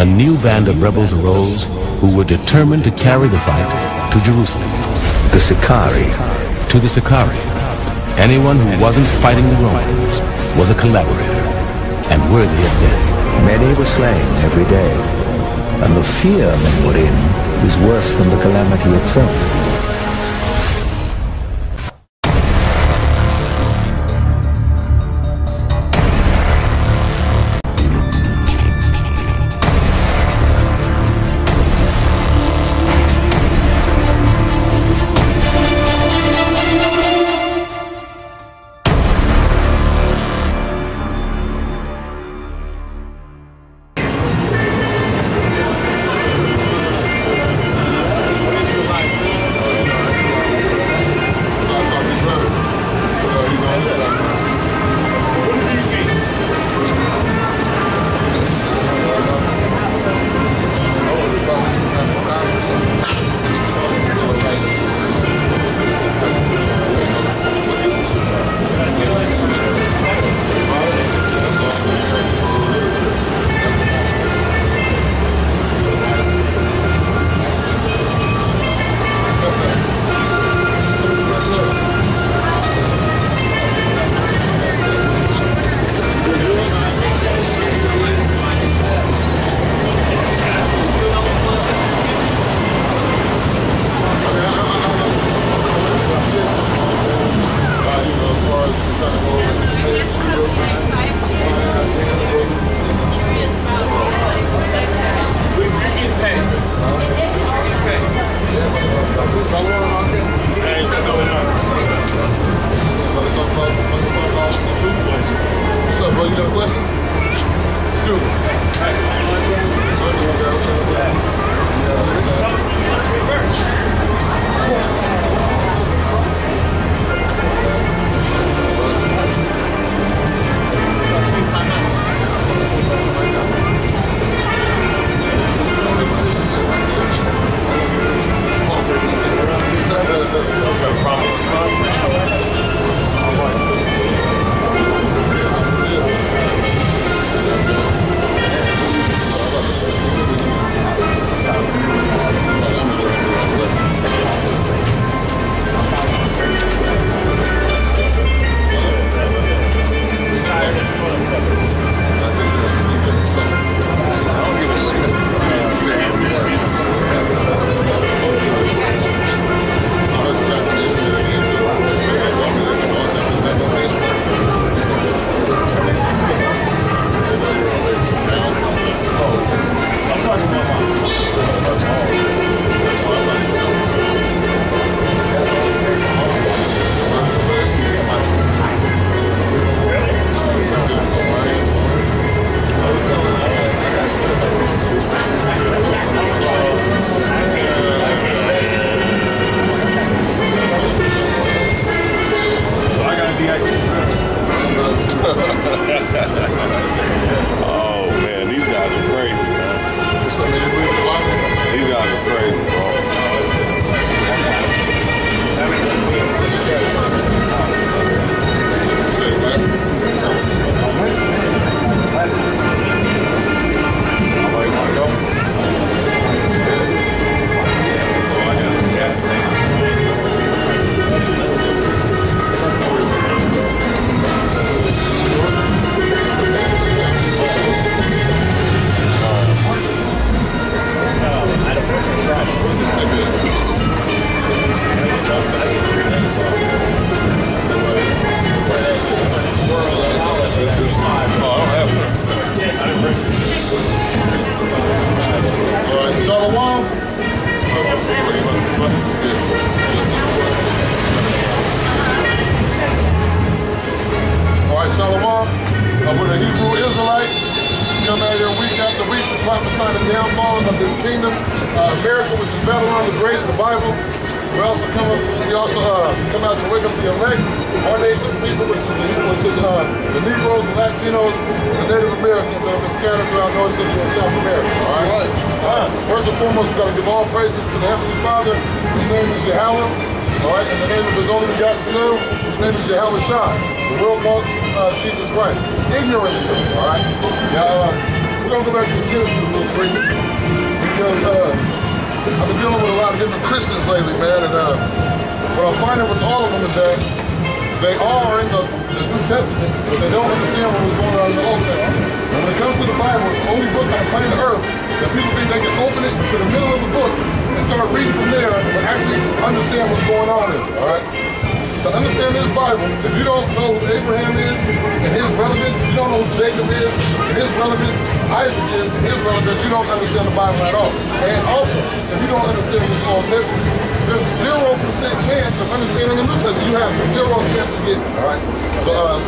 a new band of rebels arose who were determined to carry the fight to Jerusalem. The Sicarii. To the Sicarii. Anyone who wasn't fighting the Romans was a collaborator and worthy of death. Many were slain every day, and the fear men were in was worse than the calamity itself.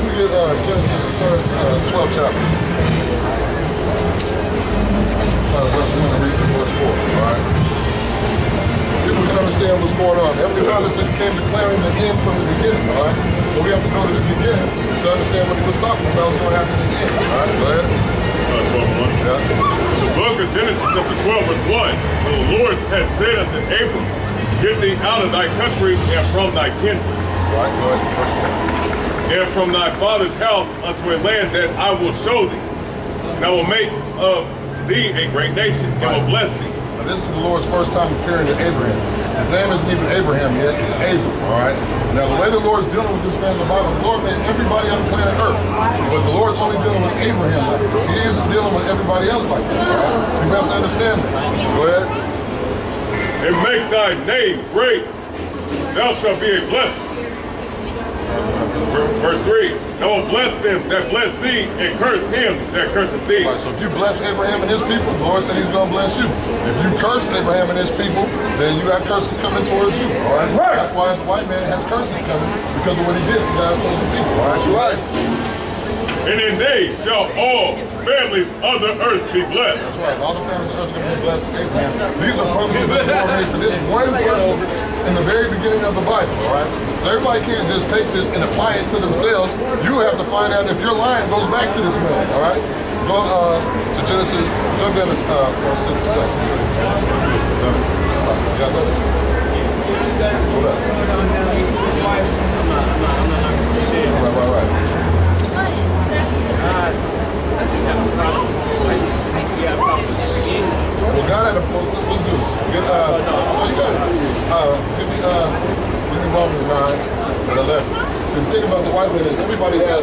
Me get uh, Genesis uh, 12 chapter. Uh, verse 1 and read from verse 4, all right? People can understand what's going on. Every time it came declaring the end from the beginning, all right? So we have to go to the beginning to understand what he was talking about, what's going to happen in the end, all right? Go ahead. Uh, 12 1. Yeah. The book of Genesis, chapter 12, verse 1. And the Lord had said unto Abram, Get thee out of thy country and from thy kindred, right, go ahead. Verse 4. and from thy father's house unto a land that I will show thee. And I will make of thee a great nation, and will bless thee. Now, this is the Lord's first time appearing to Abraham. His name isn't even Abraham yet, it's Abram, all right? Now, the way the Lord's dealing with this man in the Bible, the Lord made everybody on planet Earth, but the Lord's only dealing with Abraham like this. He isn't dealing with everybody else like this, all right? You have to understand that. Go ahead. And make thy name great. Thou shalt be a blessing. Verse 3. And I will bless them that bless thee, and curse him that curseth thee. All right, so if you bless Abraham and his people, the Lord said he's going to bless you. If you curse Abraham and his people, then you got curses coming towards you. Oh, all right? That's why the white man has curses coming, because of what he did to God's chosen people. All right? That's right. And in they shall all families of the earth be blessed. That's right. All the families of the earth are going to be blessed with Abraham. These are promises that the Lord made to this one person in the very beginning of the Bible, all right? So everybody can't just take this and apply it to themselves. You have to find out if your line goes back to this man, all right? Go uh, to Genesis, jump in uh, verse 6 and 7. You got that? Hold up. Right, right, right. Well, God had a, let's do this. Get, uh, oh, you got it. Uh, give me, uh, me 9 and 11. So the thing about the white man is everybody has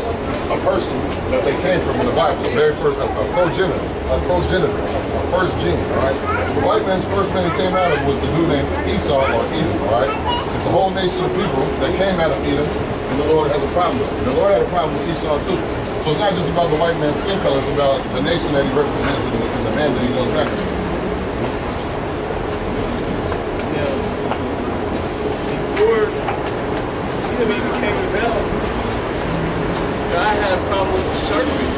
a person that they came from in the Bible, the very first, a, a progenitor, a progenitor, a first gene, all right? The white man's first man he came out of was the dude named Esau or Edom, all right? It's a whole nation of people that came out of Edom, and the Lord has a problem with it. The Lord had a problem with Esau too. So it's not just about the white man's skin color, it's about the nation that he represents and the man that he goes back to. before Edom even came about, God had a problem with the serpent.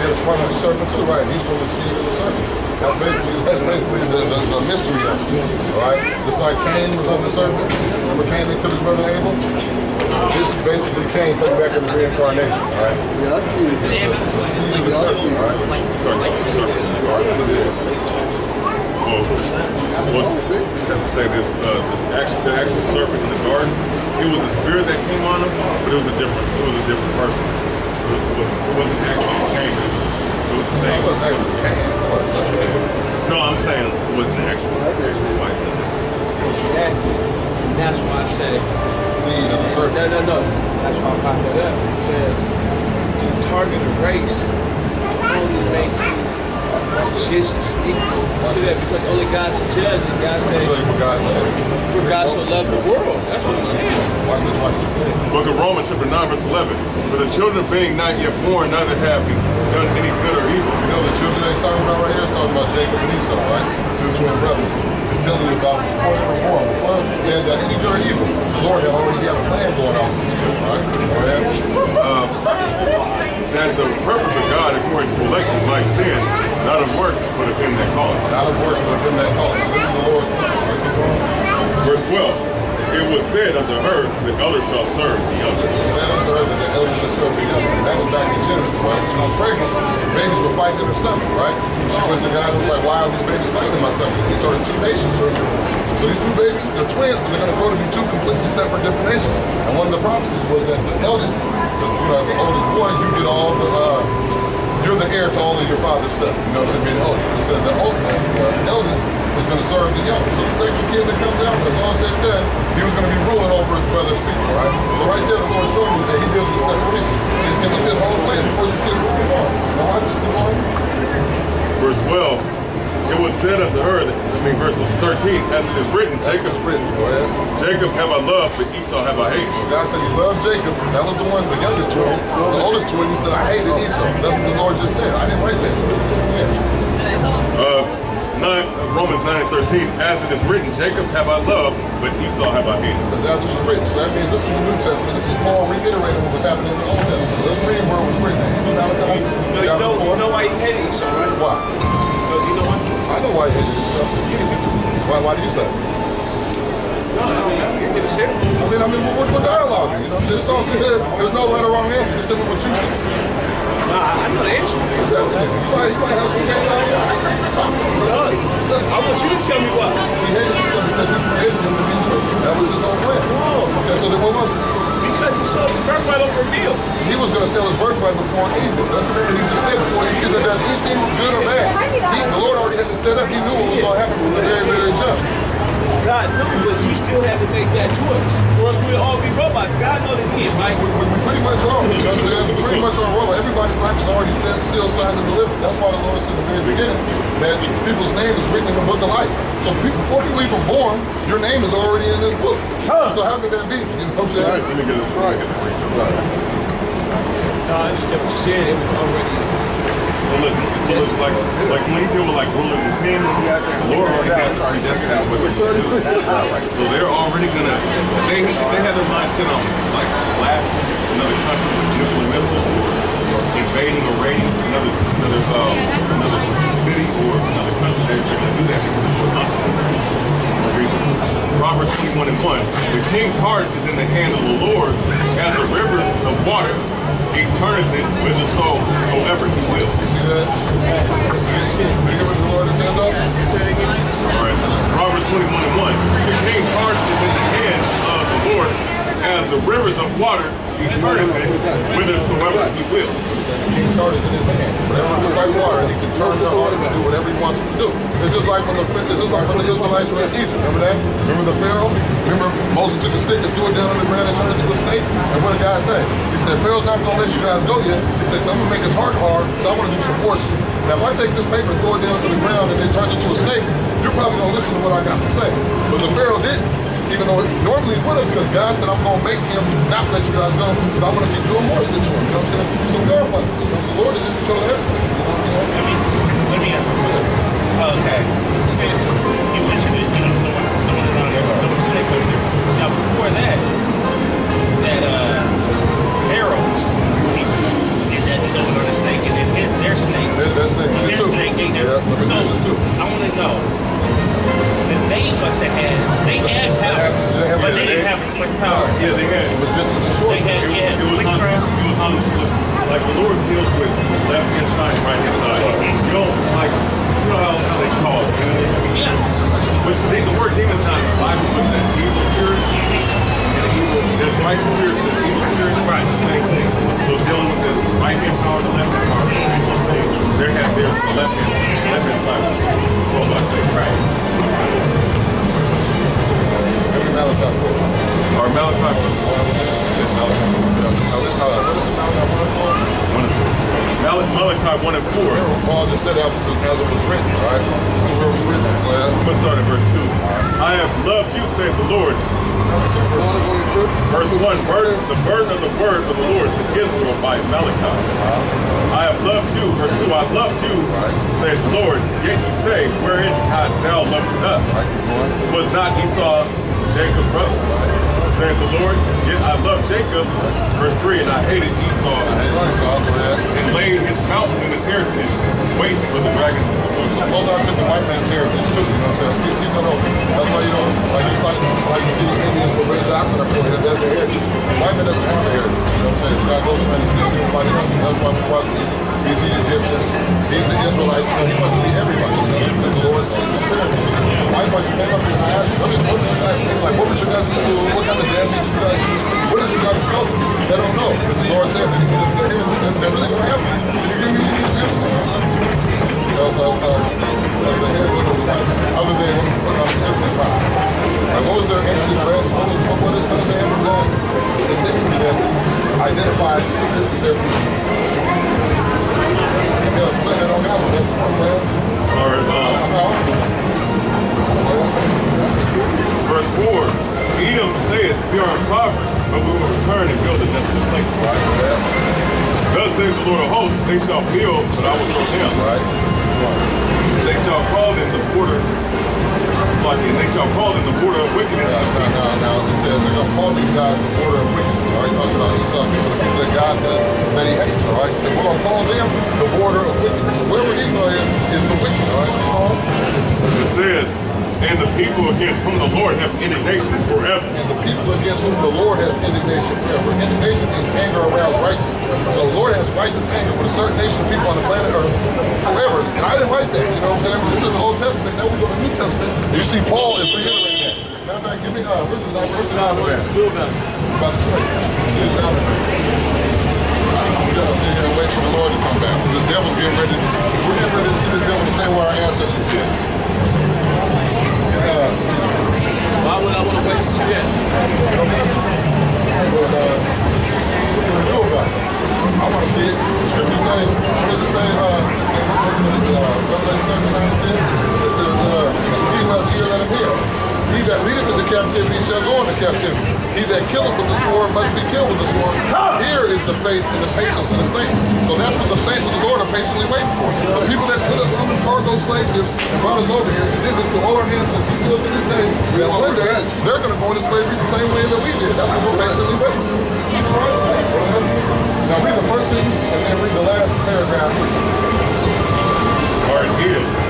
Yeah, it's part of the serpent too, right? He's from the seed of the serpent. That's basically that's basically the, the, the mystery of it. Alright? Just like Cain was of the serpent. Remember Cain that killed his brother Abel? This is basically Cain coming back in the reincarnation, alright? The seed of the serpent, alright? Well, was, I have to say this, uh, this actual, the actual serpent in the garden, it was a spirit that came on him, but it was a different, it was a different person. It, was, it wasn't actually Cain. It was the That same. wasn't actually Cain. No, I'm saying it wasn't actually actual white man. Exactly. And that's why I say, Seed of the serpent. no, no, no. That's why I brought that up. Because to target a race only make just as equal to that because only God's a judge and God I'll said, show God for God so loved the world. That's what he's saying. Watch this, watch this. Book of Romans, chapter 9, verse 11. For the children being not yet born, neither have done any good or evil. You know the children that he's talking about right here is talking about Jacob and Esau, right? Two twin brothers. He's telling you about before they were born, before they had done any good or evil. The Lord had already had a plan going on for these children, right? Go ahead. That the purpose of God, according to election, might stand, not of works, but of him that calleth. Not of worship of him that calls. This is the Lord's plan. Right? Keep. Verse 12. It was said unto her, the elder shall serve the younger. Said unto her that the elders should serve the younger. That was back in Genesis, right? She was pregnant. The babies were fighting in her stomach, right? She went to God and was like, why are these babies fighting in my stomach? These are two nations right. So these two babies, they're twins, but they're going to grow to be two completely separate different nations. And one of the prophecies was that the eldest, the, you know, the oldest boy, you get all the, uh, you're the heir to all of your father's stuff. You know what I'm saying? Being elder. It said the old, uh, eldest is going to serve the young. So the second kid that comes out, that's all said and done, he was going to be ruling over his brother's people, right? So right there, the Lord showed me that he deals with separation. He's giving us his whole plan before these kids were born. Now watch this. Verse 12. It was said unto her, that, I mean, verse 13, as it is written, Jacob, Jacob's written. Go ahead. Jacob have I loved, but Esau have I hated. God said he loved Jacob. That was the one, the youngest twin. The oldest twin, he said, I hated Esau. That's what the Lord just said. I didn't write that. Yeah. Uh, 9, Romans 9 and 13, as it is written, Jacob have I loved, but Esau have I hated. So that's what was written. So that means this is the New Testament. This is Paul reiterating what was happening in the Old Testament. Let's read where it was written. Malachi, You know, you know, you know why he hated Esau, right? Why? You know, you know why? I know why he hated Esau. Why, why do you say? No, I mean, you didn't say it. I mean, I mean, we're, we're dialoguing. You know, there's no, there's no right or wrong answer. Tell me what you think. Nah, I know the answer. You might, you might have some game out here. No, I want you to tell me why. He hated Esau because he created him to be good. That was his whole plan. Okay, so then what was it? Because he saw the birthright over revealed. He was going to sell his birthright before evil. That's what he just said before these kids had done anything good or bad. He, the Lord already had to set up. He knew what was going to happen from the very, very jump. God knew, but he still had to make that choice. Or else we'll all be robots. God know the end, right? We, we, we pretty much are. You know what I'm saying? We pretty much are robot. Everybody's life is already set, sealed, signed, and delivered. That's why the Lord said in the very beginning that people's name is written in the book of life. So people, before people even born, your name is already in this book. So how could that be? You know what I'm saying? Let me get this right. No, I understand what you said. It was already. But look, but look, like, like when you deal with like rulers and the Lord already has predestined what they're gonna do. So they're already gonna, they, they have their mind set on like blasting another country with nuclear missiles or invading or raiding another, another, um, another city or another country. They're, gonna do that because it's what Proverbs 21 and 1. The king's heart is in the hand of the Lord, as the rivers of water. He turneth it whithersoever he will. You see that? You hear what the Lord has said though? All right. Proverbs 21 and 1. The king's heart is in the hands of the Lord, as the rivers of water. He it whithersoever he will. Heart is in his hand. Whatever is like water, he can turn the heart to do whatever he wants to do. It's just like when the it's just like when the Israelites were in Egypt. Remember that? Remember the Pharaoh? Remember Moses took a stick and threw it down on the ground and turned it into a snake? And what did God say? He said, Pharaoh's not gonna let you guys go yet. He said, I'm gonna make his heart hard, so I'm gonna do some more shit. Now if I take this paper and throw it down to the ground and it turns into a snake, you're probably gonna listen to what I got to say. But the Pharaoh didn't. Even though normally he would have, because God said, I'm going to make him not let you guys go, because I'm going to keep doing more shit to him. You know what I'm saying? So verify. You know, the Lord is in control of everything. You know what I'm saying? Let me let me ask a question. Okay, since you mentioned it, you know, the one, the one around there, the one snake over there. Now before that, that uh, pharaohs people did that to going on a snake, and then hit their snake. That, that's the Their snake ate Yeah, them. but So this. I want to know. They must have had, they had power, They have- but they didn't have as much power. Yeah, they had. It was just as a short. They had, It yeah, it was on, witchcraft. it was on, like the Lord deals with left hand side right hand side. You don't like, 1 and 4. Remember, Paul just said that was as it was written, right? That's where it was written, glad. I'm going to start at verse 2. I have loved you, saith the Lord. Verse 1, burden, the burden of the words of the Lord to Israel by Malachi. I have loved you, verse 2, I loved you, says the Lord, yet you say, wherein hast thou loved us? Was not Esau Jacob's brother? Saith the Lord, yet I loved Jacob. Verse three, and I hated Esau and laid his mountains and his heritage waste for the dragon. So those are took the white man's heritage too, you know what I'm saying? Keep that open. That's why you don't, like, just like, like you see the Indians with red dots on their forehead, that's their heritage. White man doesn't have a heritage, you know what I'm saying? God goes around and steals everybody else. That's why we watch he's the Egyptian, he's the Israelite, he must be everybody. The Lord. My question came up and I asked, what, is, what did you guys do? Like, what would you guys do? What kind of damage you guys do? What did you guys do? They don't know. But the Lord said, they here, they're really going to help you. You can use these of, of, of, of the heads of the saints, other than um. Like, what was their ancient dress? What was what, what is the name of history that identified this is their people? Verse 4, We are in poverty, but we will return and build a desolate place. Right. Thus says the Lord of hosts, They shall build, but I will throw them. Right. They shall call them the porter like, and they shall call them the border of wickedness. No, no, no. It says they're going to call these guys the border of wickedness. Talking about Esau, people, that God says that he hates. All right, he said, going to call them the border of wickedness. So wherever Esau is, is the wicked. All right. It says, and the people against whom the Lord hath indignation forever. And the people against whom the Lord has indignation forever. Indignation means anger aroused righteousness. So the Lord has righteous anger with a certain nation of people on the planet Earth forever. And I didn't write that, you know what I'm saying? This is the Old Testament. Now we go to the New Testament. You see Paul is reiterating that. Matter of fact, give me, uh, where's the where's the at? Feel better. I'm about to show you. See his number. We gotta sit here and wait for the Lord to come back. This devil's getting ready to, we're getting ready to see this devil the same way our ancestors did. And, uh, Why would I want to wait to see that? But, uh, what can we do about it? I want to see it. The scripture say, what does it say, uh, in uh, Revelation 39 and 10? It says, uh, he has ear, let him hear. He that leadeth into captivity shall go into captivity. He that killeth with the sword must be killed with the sword. Here is the faith and the patience of the saints. So that's what the saints of the Lord are patiently waiting for. The people that put us on the cargo slave ships and brought us over here and did this to all our ancestors still to this day, and one day they're going to go into slavery the same way that we did. That's what we're patiently waiting for. Now read the first sentence and then read the last paragraph. Are hid. And it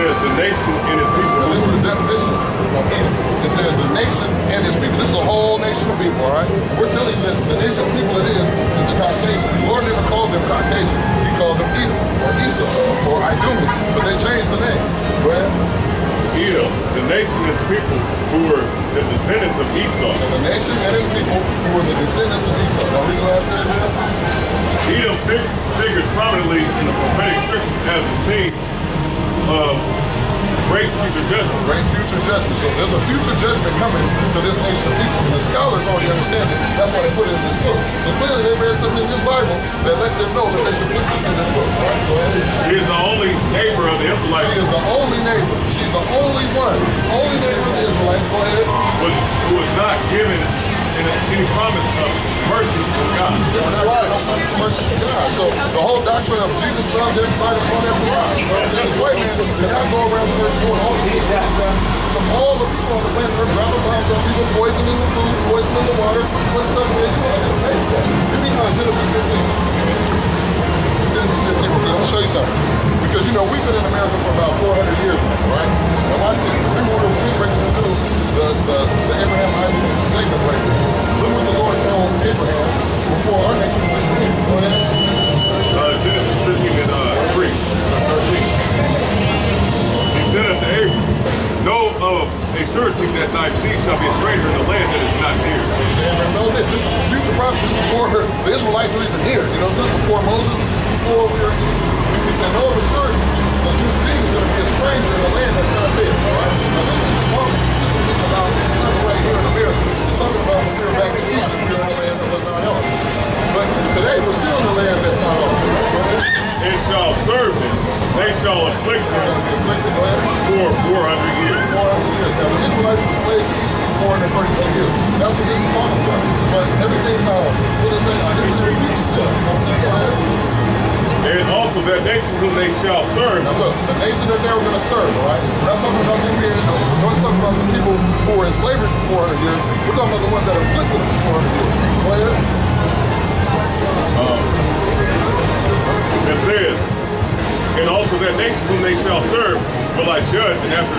says, the nation and its people. Now, this is the definition It says the nation and its people. This is a whole nation of people, all right? We're telling you that the nation of people it is is the Caucasian. The Lord never called them Caucasian. He called them Edom or Esau or Idumea. But they changed the name. Go ahead. Edom, the nation and his people who were the descendants of Esau. The nation and its people who were the descendants of Esau. Now read the last paragraph. Edom fig- figures prominently in the prophetic scriptures as a scene of great future judgment. Great future judgment. So there's a future judgment coming to this nation of people. And the scholars already understand it. That's why they put it in this book. So clearly they read something in this Bible that let them know that they should put this in this book. All right, go ahead. He is the only neighbor of the Israelites. She is the only neighbor. She's the only one. Only neighbor of the Israelites. Go ahead. who was not given any, promise of mercy from God. That's right. It's mercy from God. So the whole doctrine of Jesus loved everybody upon. You saying? This white man did not go around the earth doing all the things that. From all the people on the planet dropping bombs on people, poisoning the food, poisoning the water, putting stuff in. You know, I didn't pay for that. Give me uh, Genesis 15. Genesis 15. I'm going to show you something. Because, you know, we've been in America for about 400 years now, right? Now watch this. Remember we breaking into the, the, the Abraham, Isaac, and right what the Lord told Abraham before our. Go ahead. Uh, Genesis 15 and uh, 3, uh, 13. He said unto Abram, Know of a surety that thy seed shall be a stranger in the land that is not near. Knows this. This is future before the Israelites were even here. You know, this is before Moses. This is before we were. He said, know of a surety that your seed is going to be a stranger in the land that's not there. All right? Now, this is specifically about us right here It's talking about when we were back in Egypt, we were in the land that was not ours. But today, we're still in the land that's not ours. It shall serve them. They shall afflict them going to be afflicted. Go ahead. for 400 years. 400 years. Now, the Israelites were slaves for 432 years. That's what this is talking about. But everything, uh, what is that? History repeats itself. You know what I'm saying? Go ahead. And also that nation whom they shall serve Now look, the nation that they were going to serve, all right? We're not talking about them being, we're not talking about the people who were in slavery for 400 years. We're talking about the ones that are afflicted for 400 years. Go ahead. Um, it says, and also that nation whom they shall serve will I judge, and after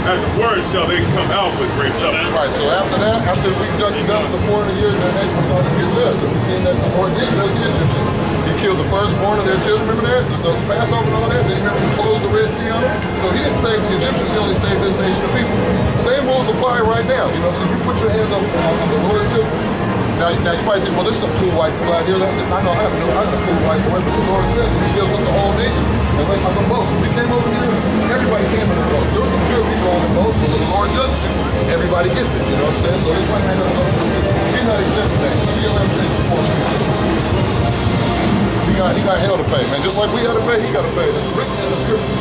afterwards shall they come out with great suffering. All right, so after that, after we done, done the 400 years, that nation was going to get judged. And we seen that the Lord did judge the Egyptians. Killed the firstborn of their children. Remember that? The, the Passover and all that? Then remember he closed the Red Sea on them? So he didn't save the Egyptians, he only saved this nation of people. Same rules apply right now. You know, so you put your hands up on, on the Lord's children. Now, now you might think, well, there's some cool white people out here. I know I have no, I have a cool white boy, but the Lord said he deals with the whole nation. And like on the boat, we came over here, everybody came in the boat. There were some good people on the boat, but the Lord judges you, everybody gets it. You know what I'm saying? So this doesn't go to He's not exempt from that. He got limitations for us. He got, he got hell to pay, man. Just like we had to pay, he got to pay. It's written in the scripture.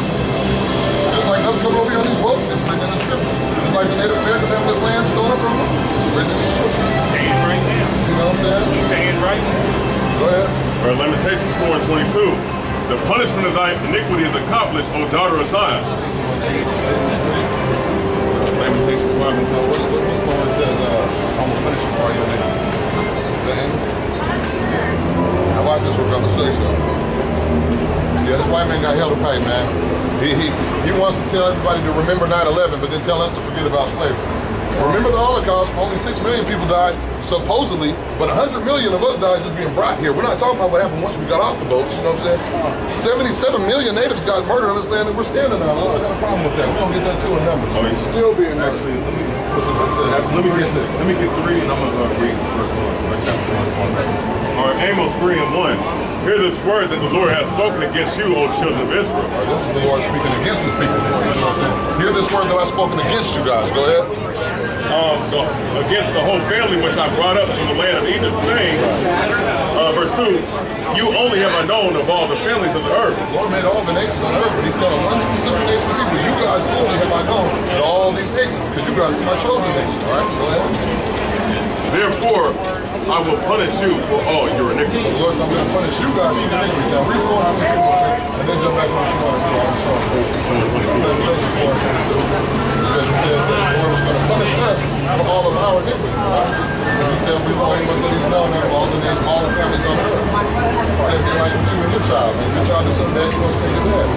Just like us coming over here on these boats, it's written in the scripture. Just like the Native Americans have this land stolen from them, it's written in the scripture. Paying right now. You know what I'm saying? Paying right now. Go ahead. Or Lamentations 4 and 22. The punishment of thy iniquity is accomplished, O daughter of Zion. Lamentations 5 and Now, what, what's the one that says, uh, almost finished before your name? The end? Now watch this, we're gonna say so. Yeah, this white man got hell to pay, man. He, he, he wants to tell everybody to remember 9-11, but then tell us to forget about slavery. Remember the Holocaust, only 6 million people died, supposedly, but 100 million of us died just being brought here. We're not talking about what happened once we got off the boats, you know what I'm saying? 77 million natives got murdered on this land that we're standing on. I don't got a problem with that. We're gonna get that to a number. Oh, he's still being Actually, let me, let me get let me get three, and I'm gonna uh, read verse one, or chapter one. Right, Amos three and one. Hear this word that the Lord has spoken against you, O children of Israel. Or this is the Lord speaking against his people. You know what I'm saying? Hear this word that I've spoken against you guys. Go ahead. Um, the, against the whole family which I brought up from the land of Egypt, saying, uh, verse two, you only have I known of all the families of the earth. The Lord made all the nations on earth, but he's telling one specific nation of people, you guys only have I known of all these nations, because you guys are my chosen nation. All right? Go ahead. Therefore, I will punish you for all your iniquities. Lord I'm going to punish you guys for your iniquities. Now read forward and then jump back you want to do. I'm sorry. Because said that the Lord was going to punish us for all of our iniquities. Right? He said, we only must let he's known of all the nations, all the families on earth. It says it like you and your child. And if your child does something bad, you're supposed to take it bad.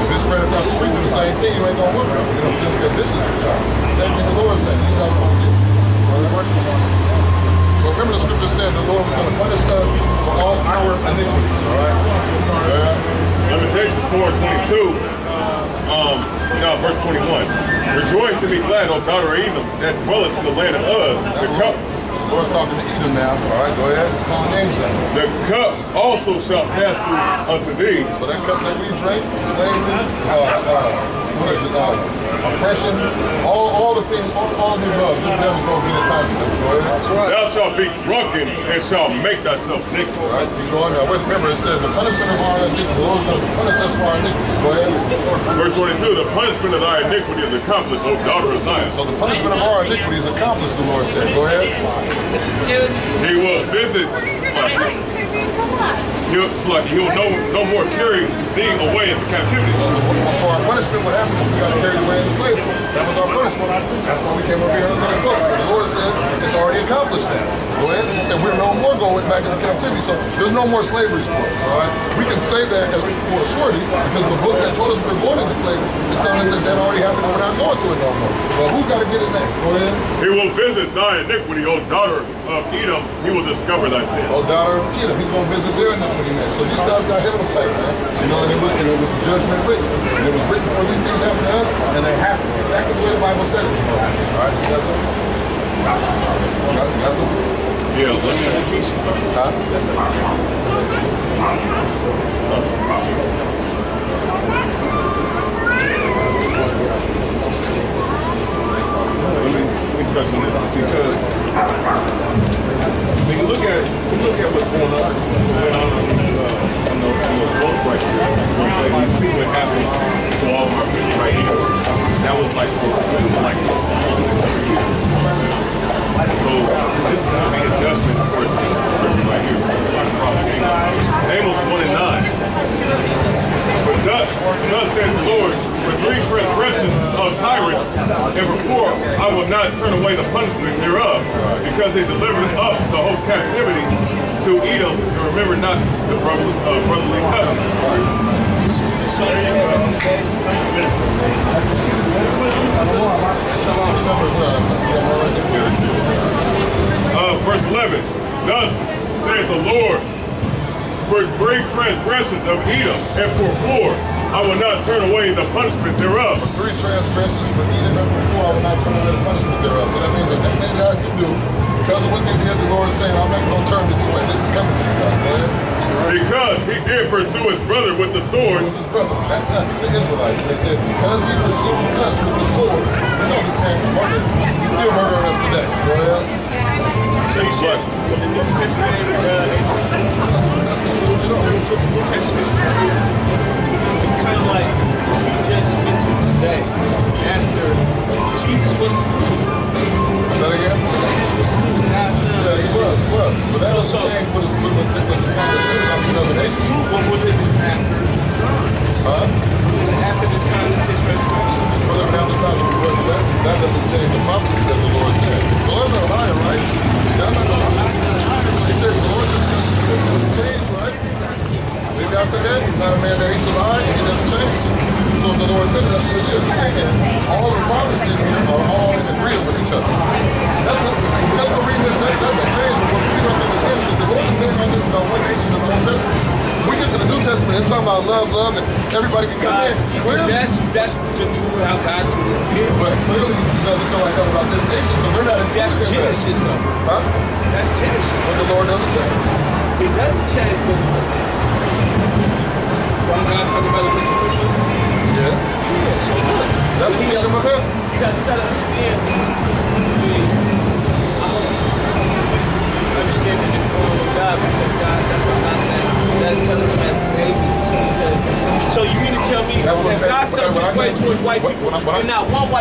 If it's spread across the street, do the same thing, you ain't going to work. You know, just because this is your child. Same thing the Lord said. He's not going to get. So remember the scripture said the Lord was going to punish us for all our iniquities. All right? Yeah. Lamentations 4 and 22. Um, no, verse 21. Rejoice and be glad, O daughter of Edom, that dwellest in the land of Uz. The cup, The Lord's talking to Edom now. All right, go ahead. Just call names out. the cup also shall pass through unto thee. So that cup that we drink, slavery, uh, uh, what is it, uh, oppression, all, all the things, all, all the above, this devil's going to be attached to. Go ahead. That's right. Thou shalt be drunken and shalt make thyself naked. All right, keep going now. Wait, remember, it says the punishment of our iniquity, the Lord's going to punish us for our iniquities. Go ahead. Verse 22. The punishment of thy iniquity is accomplished, O daughter of Zion. So the punishment of our iniquity is accomplished, the Lord said. Go ahead. He will visit Slacky. He'll, Slacky. He'll no, no more carry thee away into captivity. So for our punishment, what happened was we got carried away into slavery. That was our punishment. That's why we came up here at the book. The Lord said it's already accomplished now. Go ahead. He said we're no more going back into captivity. So there's no more slavery for us. All right. We can say that as for surety because the book that told us we're going into slavery is telling us that that already happened and we're not going through it no more. Well, who get it next? Go ahead. He will visit thy iniquity, O daughter of Edom. He will discover thy sin. Oh, daughter of Edom, he's going to visit their iniquity next. So these guys got hell to pay, man. You know, and it was, and it was judgment written. And it was written for these things happen to us, and they happened. Exactly the way the Bible said it was going to happen. All right, you got something? You got, you got something? Yeah, let me. Huh? Me touch on because when you look at when you look at what's going on, uh, you see what happened to all of our people right here. That was like like so going to be a judgment for scripture right here. Amos 1 and 9. But thus, thus says the Lord, for three transgressions of tyrants, and for four, I will not turn away the punishment thereof, because they delivered up the whole captivity to Edom, and remember not the brotherly, uh, brotherly covenant. This is for Sunday. Uh, verse 11. Thus saith the Lord, for great transgressions of Edom, and for four, I will not turn away the punishment thereof. For Three transgressions for Edom and for four, I will not turn away the punishment thereof. So that means that nothing you guys can do, because of what they did, the Lord is saying, I'm not going to turn this away. This is coming to you guys, ahead. Because he did pursue his brother with the sword, was his brother. That's us, the Israelites. They said, because he pursued us with the sword, we know this man murdered. He's still murdering us today. It's kind of like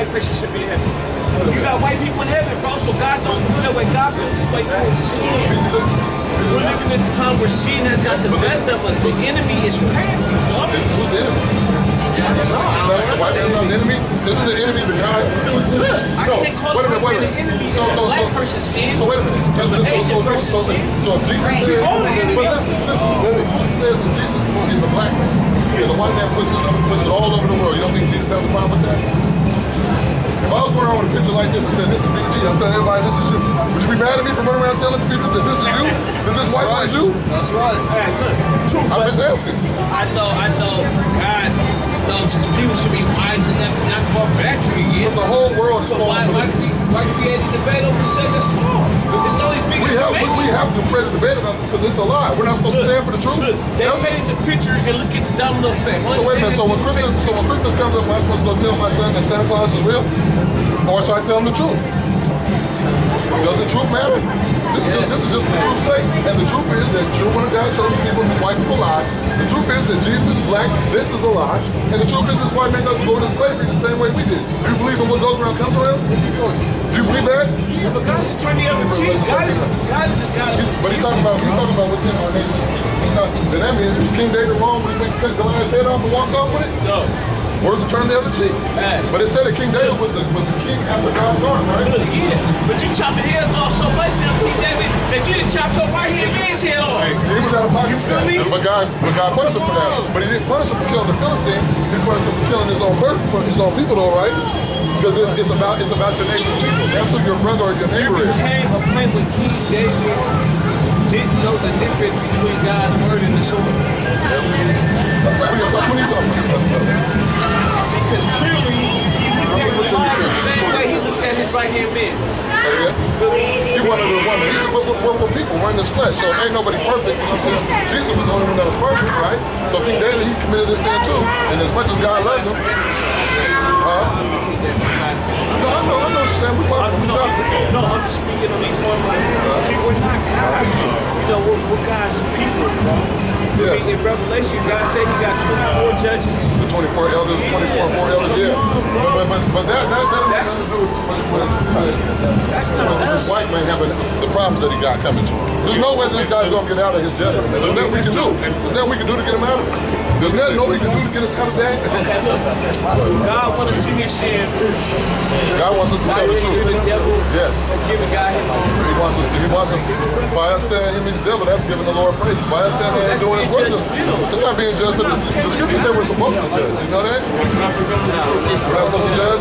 not enough to for that tree again. But the whole world is So why, why, cre- why create a debate over second small? It's not always big We as have, we, we have to spread a debate about this because it's a lie. We're not supposed to stand for the truth. Look, they That's- painted the picture and look at the domino effect. So wait a minute. So when Christmas, so when Christmas comes up, am I supposed to go tell my son that Santa Claus is real, or should I tell him the truth? Doesn't truth matter? This is, this is just the truth sake. And the truth is that children of God chosen people, and white people lie. The truth is that Jesus is black. This is a lie. And the truth is this white man doesn't go into slavery the same way we did. Do you believe in what goes around comes around? Do you believe that? Yeah, but God should turn the other cheek. God is, God is a God But he's talking about he's talking about within our nation. He's not, then that means was King David wrong when he went and cut Goliath's head off and walked off with it? No. Or the turn the other cheek? Hey. But it said that King David was the, was the king after God's heart, right? Look, yeah. But you chopping heads off so much now, King David, that you done chopped your right hand man's head off. He was out of pocket. You feel me? But God, but God punished him for that. But he didn't punish him for killing the Philistine. He punished him for killing his own per- for his own people, though, right? Because it's, it's about it's about your nation's people. That's who your brother or your neighbor is. became a point when King David didn't know the difference between God's word and the sword. Are are? Because clearly, he looked at God the same way he looked at his right hand man. Oh, yeah? He wanted a woman. He said, but we're, people. We're in this flesh. So ain't nobody perfect. You know? Jesus was the only one that was perfect, right? So King David, he committed this sin too. And as much as God loved him, huh? No, I know, I know what you're saying. We I'm, probably, we no, I'm, no, I'm just speaking on these ones. See, we're not God. You know, we're, we're God's people. Me? Yeah. In Revelation, God said he got 24 judges. the 24 elders, 24 more elders, yeah. But, but, but that, that, that has nothing to do with, with, with, with That's not us. white man having the problems that he got coming to him. There's no way this guy's gonna get out of his judgment. There's nothing we can do. There's nothing we can do to get him out of it. There's nothing no we can do to get us out of that. God wants us to hear saying, God wants us to God tell the really truth. the devil Yes. giving God his own He wants us to, he wants us, by us saying him he's devil, that's giving the Lord praise. By us standing there and doing his work, it's not being judged, but the, the scripture said we're supposed to judge. You know that? We're not supposed to judge.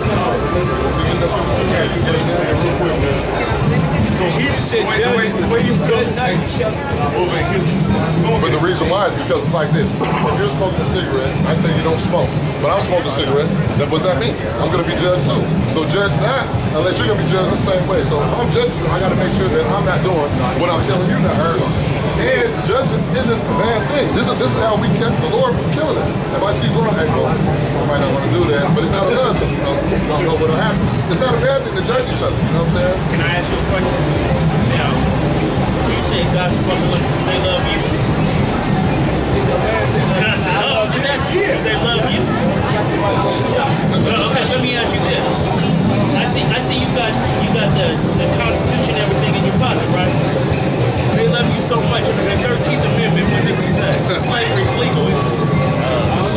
But the reason why is because it's like this. If you're smoking a cigarette, I tell you don't smoke. But I'm smoking cigarettes, what does that mean? I'm gonna be judged too. So judge not unless you're gonna be judged the same way. So if I'm judging you, I gotta make sure that I'm not doing what I'm telling you not. And judging isn't a bad thing. This is this is how we kept the Lord from killing us. If I see going, hey, well, I might not want to do that, but it's not a bad thing. You know, you don't know what'll happen. It's not a bad thing to judge each other. You know what I'm saying? Can I ask you a question? Now, you say God's supposed to look, they love you. love, is that you? Do they love you. Okay, let me ask you this. I see, I see you got, you got the, the Constitution, everything in your pocket, right? So much. Under the 13th Amendment, what does it say? Uh, slavery is legal, isn't it? What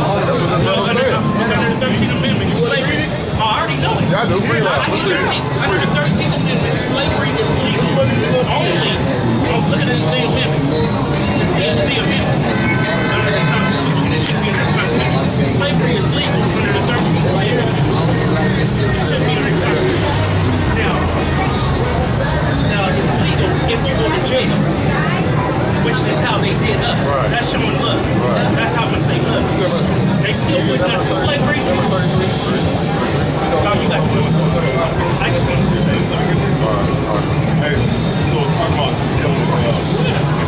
Well, under, under the 13th Amendment, slavery. Oh, I already know it. Yeah, I do. Bring I. I read it. 13 under the 13th Amendment, slavery is legal only. Just look at the the amendment. It's the, the amendment. Under the Constitution. It should be under the Constitution. Slavery is legal under the 13th Amendment. It should be under the Constitution. Now, now it's legal if you go to jail. Which is how they did us. Right. That's showing love. Right. That's how much they love us. They still put us in slavery. Number 33. You guys do it. I just wanted to say. Let me get this. All right, all right. Hey, so talking about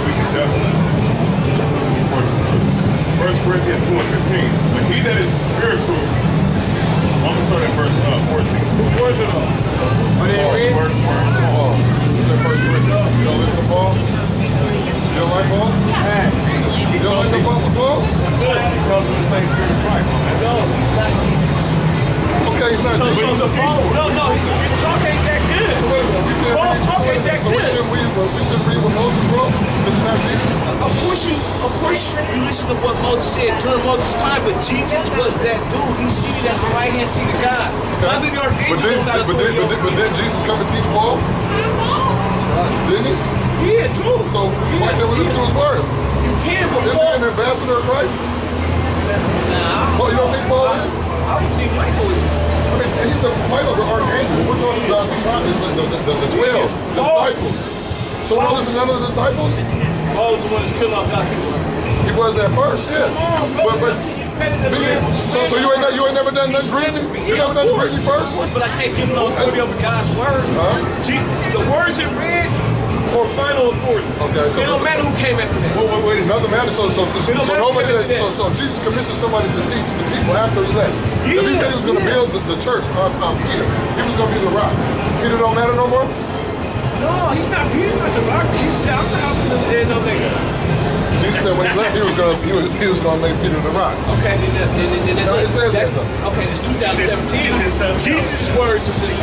Christ? nah, Paul, you don't think Paul is? I don't think Michael is. I mean, he's the, Michael's an archangel. We're talking about the prophets, the, the, the, the 12 disciples. So no, listen, none of the disciples? Paul was the one that's killing off God's people. He was at first, yeah. But, but, so, so you ain't you ain't never done nothing greasy? You never done greasy first? But I can't give no authority over God's word. Huh? The words in red or final authority. Okay, so- it don't matter who came after that. Wait, wait, wait, another matter. So, so, so, It matter nobody. That, so, so Jesus commissioned somebody to teach the people after he left. if he said he was going to yeah. build the, the church on, on Peter, he was going to be the rock. Peter don't matter no more. No, he's not. He's not the rock. Jesus said, "I'm the Alpha and the of Omega." Jesus said when he left, he was going to he was, he was going to make Peter the rock. Okay, then, then, then, then, then No, it says that's, that okay. It's 2017. Judas, uh, Jesus' words is in the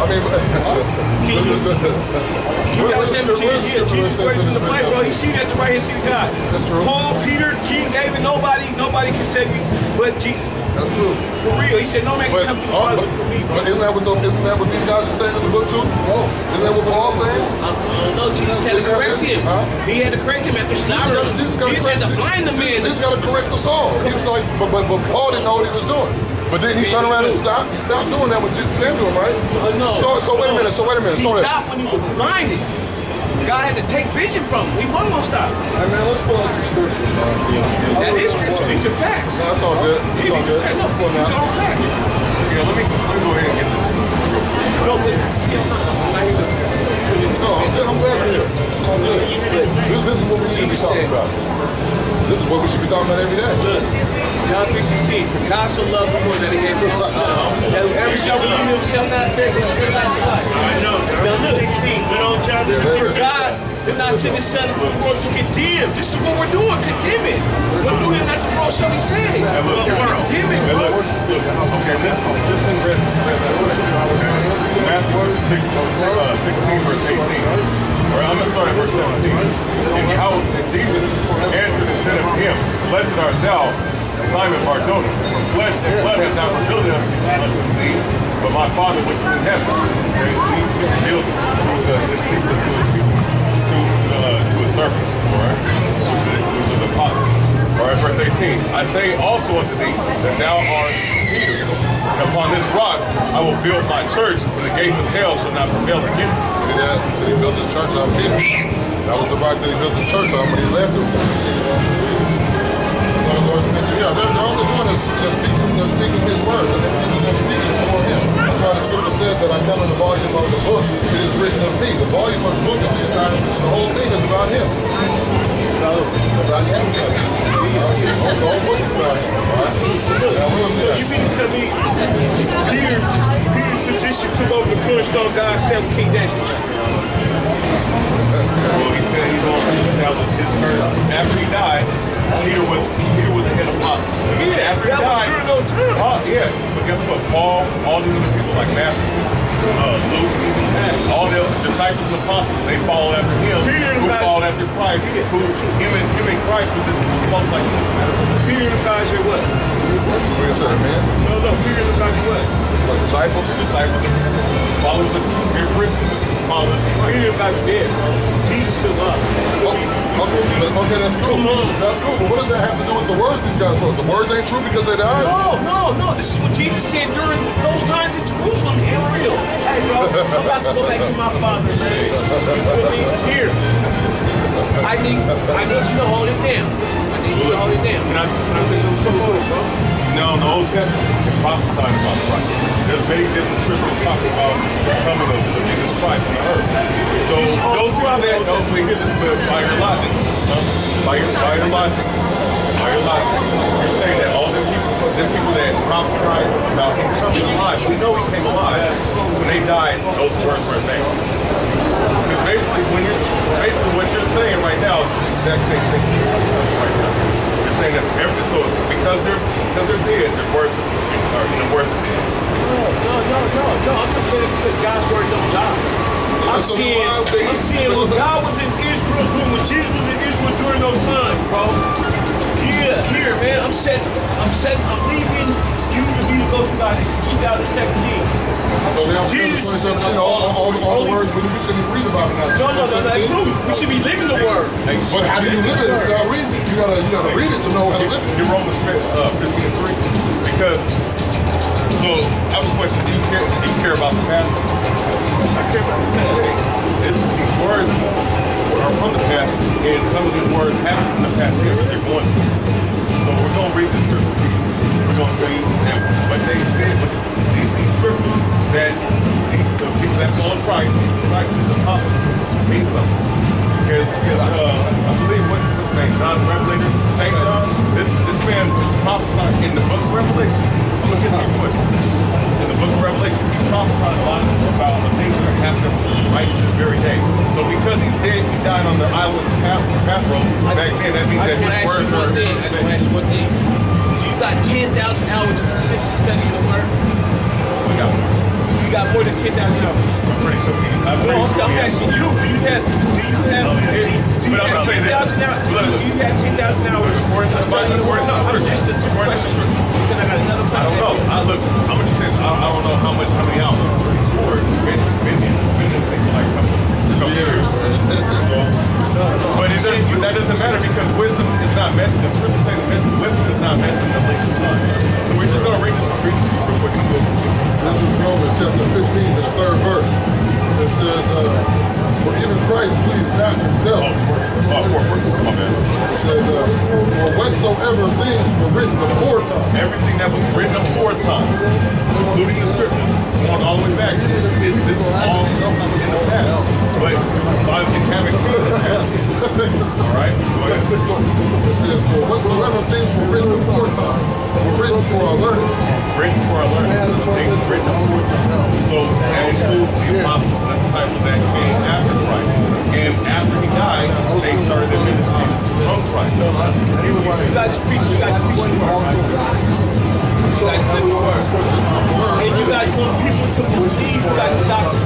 I mean, You got 17 years. Jesus' words in the Bible, bro. He's seated at the right hand seat of God. That's true. Paul, Peter, King David, nobody, nobody can save you but Jesus. That's true. For real, he said, "No man But, can come to the Father but, but through me, bro." but isn't that what the, isn't that what these guys are saying in the book too? No. Isn't that what Paul's saying? I don't know. Jesus had to correct him. Huh? He had to correct him after slaughtering him. Jesus, gotta Jesus had to blind the man. He's got to correct us all. He was like, but, but, but Paul didn't know what he was doing. But then he turned around and stopped. He stopped doing that when Jesus came to him, right? Uh, no. So, so wait a minute. So wait a minute. He So that, stopped when he was blinded. God had to take vision from him. He wasn't gonna stop. Hey man, let's pull out some scriptures, man. Yeah. That is scripture. These are facts. No, that's all good. It's all good. facts. No, Pull these now. are facts. Yeah, let me, let me go ahead and get this. No, but see, I'm not, I'm not here to- No, I'm good. I'm glad you're here. It's all good. This, this is what we should be talking about. This is what we should be talking about every day. Look, John 3.16, for God so loved the world that he gave his only son, that whoever shall believe in him shall not perish, but have everlasting life. I know, John 16, good old John For God did not send his son into the world to condemn. This is what we're doing, condemning. But through him that the world shall be saved. Hey, look, Condemning, bro. okay, this, this in red, Matthew 6, uh, 16, verse 18. Or I'm going to start at verse 17. And how Jesus answered and said unto him, Blessed art thou, Simon Barjona, for flesh and blood hath not revealed unto thee, but my Father which is in heaven. Okay, so he reveals through the, secret to the people, to, to, the, to a serpent, all right, which the apostle. All right, verse 18. I say also unto thee that thou art Peter. Upon this rock I will build my church, and the gates of hell shall not prevail against it. See that? So he built his church on Peter. That was the rock that he built his church on when he left it. Yeah, they're, they're only doing is they're speaking, they're speaking his word. And they're speaking for him. That's why the scripture says that I come in the volume of the book. It is written of me. The volume of the book is the entire scripture. The whole thing is about him. About him. The whole book So you mean to tell me Peter, Peter's position took over the cornerstone God said King David? Well, he said he's going to establish his church. After he died, Peter was Peter was the head apostle. Yeah, After he that was died, during yeah, but guess what? Paul, all these other people like Matthew, uh, Luke, all the disciples and apostles, they followed after him. Peter who got- followed after after Christ, who him and him and Christ was this close like this. Peter and the guys are what? We're gonna say, man, No, no, Peter and the guys are what? like disciples. Disciples, followers of they're Christians, followers. Peter and the guys are dead, bro. Jesus still up. Oh, okay, okay, that's cool. Come on. That's cool. But what does that have to do with the words these guys wrote? The words ain't true because they died. No, no, no. This is what Jesus said during those times in Jerusalem. In real. Hey, bro, I'm about to go back to my father, man. You feel me? Here. I need, I need you to hold it down. I need you to hold it down. Can I, can I say something? Come on, bro. Now, in the Old Testament, prophesied about Christ. There's many different scriptures talking about the coming of of Jesus Christ on earth. So those people that know, so here's this, but by your logic, by your by your logic, by your logic, you're saying that all the people, the people that prophesied about him coming alive, we know he came alive. When they died, those words were in vain. Because basically, when you're basically what you're saying right now is the exact same thing. You're saying that every so because they're because they're dead, their words are you know worth it. No, no, no, no, no. I'm just saying because God's word don't die. I'm So seeing, I'm seeing when God was in Israel doing when Jesus was in Israel during those times, bro. Yeah, here, man. I'm setting, I'm setting, I'm leaving you to be the go-to guy. This is 2017. So now, Jesus. 2017, all, all, all, all the words, but we shouldn't read about it now. No, no, no, that's true. We should be living the word. But how do you live it without reading it? You gotta, you gotta read it to know how to live it. Your Romans uh, 15 and 3. Because so care you about the past? I care about that. It's, these words are from the past, and some of these words happen in the past but they're going. So we're going to read the scripture to you. We're going to tell you that what they said, but these, these scriptures that these the people that follow Christ, these disciples, the apostles, mean something. Because, uh, I believe what's his name, John the Revelator, Saint John. This this man was prophesied in the book of Revelation. I'm gonna get to your point. The book of Revelation, he prophesied a lot about the things that are happening right to this very day. So because he's dead, he died on the island of Patmos. Back then, that means I that just want to his you one were. thing. I to ask you one thing. Do you got 10,000 hours of consistent studying the word? We got one. You got more than 10,000 hours. Pretty. I'm No, I'm, I'm asking you. Do you have? Do you have? Oh, yeah. Do you But have that- 10,000 hours? Look, Do you have 10,000 hours According to the Bible, studying the word? according to the just a simple According to the question. Then I got another I don't know. I look. I'm gonna say I, I don't know how much, how many hours. I'm pretty sure Ben Ben Ben will take like a couple, a couple years. But, it doesn't, but that doesn't matter because wisdom is not meant. The scripture says wisdom is not meant in the length of time. This is Romans chapter 15 and the third verse. It says, uh, for even Christ pleased not himself. Oh, four verses. My bad. It says, uh, for whatsoever things were written before time. Everything that was written aforetime, including the scriptures, going all the way back, this is, this is all in the past. But God can have it the past. All right? Go ahead. It says, for whatsoever things were written before time were written for our learning. Written for our. Things written aforetime. So that includes the apostles and disciples that came after Christ. And after he died, they started their ministry from Christ. You, guys preach. You guys preach the. And you guys want people to believe you guys doctrine.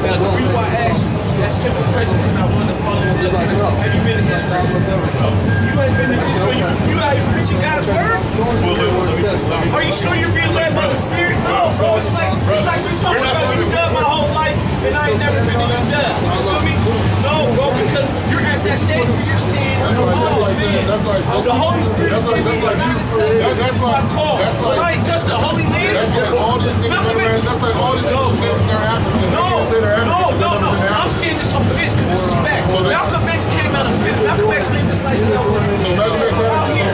Now, the reason why I asked you that simple question because I want to follow up. Have you been in Israel? You ain't been in Israel. You, you out here preaching God's word? Well, let me- let me- Are you sure you're being led by the Spirit? No, bro. It's like it's like we talking about you've done my whole life and I ain't never been me? No, bro, because you're at that stage where you're that's oh man, the Holy Spirit that's like, that's like, that's the Holy Land. No. No, no, no, no. I'm saying this off of this because this is fact. Malcolm X came out of prison. Malcolm X lived his life now. So Malcolm X,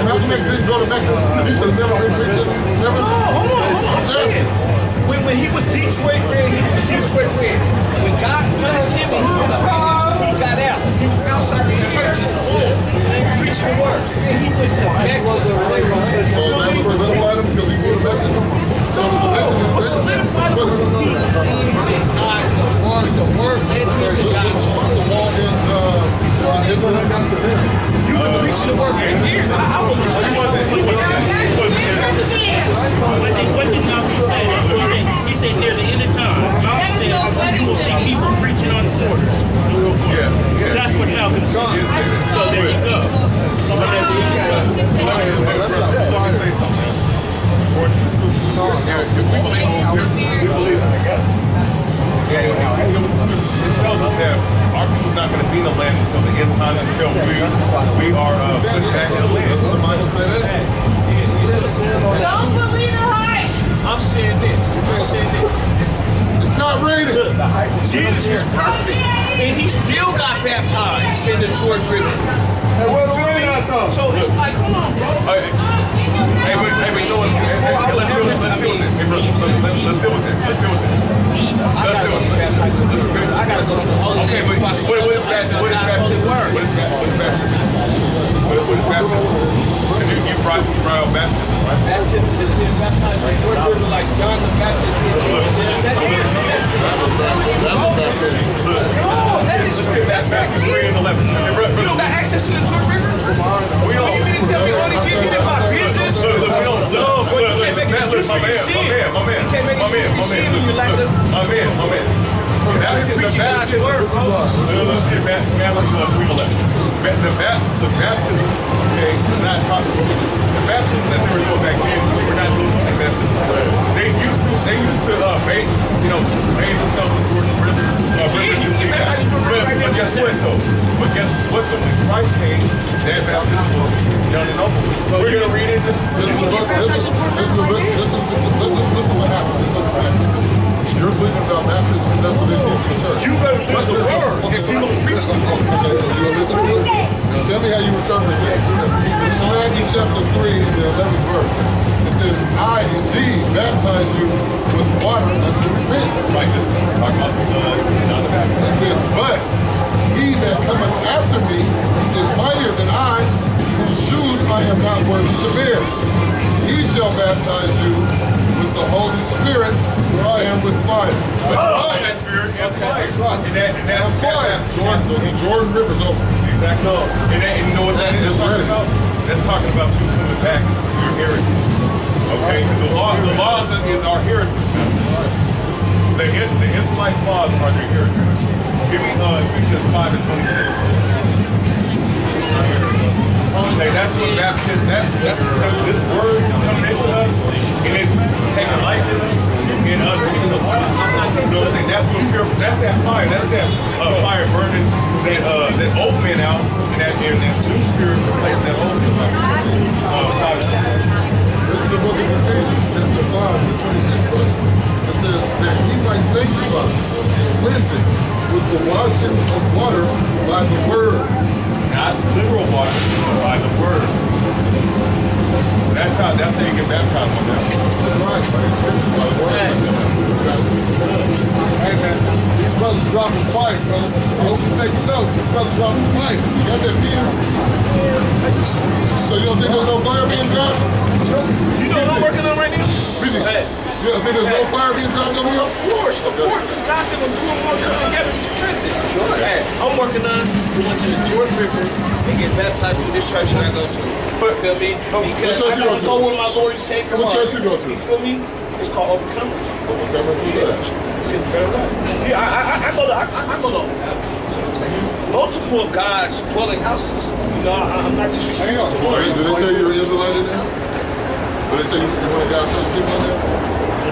Malcolm X didn't go to Mecca. He never been. No, hold on, hold on. I'm saying. When, when he was Detroit red, he was Detroit red. When God punished him he he got out. He was outside the churches preaching the word. And he went back to the way. You So feel that me? solidified him because he flew to Mecca. So it was a What Meccan. solidified him? He believed in God, the word, the said near the end of time, God said you will see people preaching on quarters. Yeah, yeah. That's what Malcolm said. So there you go. So there you go. That's not we us the land until time, until we we are uh, put back in the land. Don't believe I'm saying this. I'm saying this. It's not rated. Jesus is perfect, and he still got baptized in the Jordan River. Hey, where the rain at though? So it's like, come on, bro. Hey, hey, but, hey, but you know what? Hey, hey, hey, let's deal with let's deal with it. Hey, brother, so let, let's deal with it. Let's deal with it. Let's deal with it. Let's deal with it. I gotta go to the Holy Okay, but what, what is baptism? What is baptism? What is baptism? What is baptism? You, you brought you brought baptism, right? Baptism is being baptized in Jordan River like John the Baptist is, no, that is get back to three and eleven. You don't got access to the Jordan River? we don't. you mean to tell me only Jesus did about business? Look, look, we don't. No, boy, you can't make an look, excuse for your sin. My man, my man, You my an man, my man. you My man, my man. Baptism, preaching God's word, bro. Look, Let's get back, Matthew. Ba- The bap, the baptism, okay, is not talking. The baptism that they were doing back then, we're not doing the same baptism. They used to, they used to uh, bathe, you know, bathe themselves in Jordan River. Uh, river Yeah, you can baptize in Jordan River But- right now But guess what though? But guess what? though? When Christ came, that baptism was done and over. with. We're gonna read it. This, This is You the can this is baptize in Jordan this is River right this this this is what happens. This is what happens. You're believing about baptism, and that's what they teach in the church. You better live the But- word okay, if you gonna preach. Okay, so you listen to it. Tell me how you interpret this. In Matthew chapter 3 and the 11th verse, it says, I indeed baptize you with water unto repentance. Right, this is talking about the Baptist. It says, But he that cometh after me is mightier than I, whose shoes I am not worthy to bear. He shall baptize you with the Holy Spirit and with fire. That's Oh, that spirit and fire. That's right. And that, and And that's fire. Jordan, the Jordan River's open. Exactly. And, that, and you know what that is talking about? That's talking about you coming back to your heritage. Okay? Because the law, the laws is our heritage. The, the Israelites' laws are their heritage. Give me uh, Ephesians 5 and 26. Okay, that's what baptism, that, that's this word coming into us and it taking life in us and us. You know what I'm saying? That's pure, that's that fire. That's that uh, fire burning that uh, that old man out and that and that new spirit replacing that old man. Uh, fire. This is the book of Ephesians, chapter 5, verse 26, brother. It says, that he might sanctify and cleanse it with the washing of water by the word. Not literal water, but by the word. That's how that's how you get baptized on that. That's right, man. By the word. Hey, man, these brothers dropping fire, brother. I hope you're taking notes. These brothers dropping fight. You got that pen? So you don't think there's no fire being dropped? You know what I'm working on right now? Really? Hey. You don't think there's no fire being dropped over here? Of course, of course, because God said when two or more come together, He's present. Hey, I'm working on going to the Jordan River and get baptized to this church that I go to. You feel me? Because I go gotta go where my Lord and Savior What church you go to? You feel me? It's called Overcomers. Okay, let's that. It's in Fair Yeah, I, I, I go to, I, I I go to multiple of God's dwelling houses. You know, I, I'm not just Hang on. Did they say you're an Israelite in there? Did they say you- you're one of God's chosen people in there?